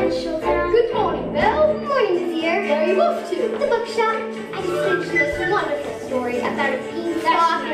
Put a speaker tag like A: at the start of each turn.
A: Good morning, Belle. Morning, dear. Where are you
B: off to? The
A: bookshop. I just finished this wonderful story about a beanstalk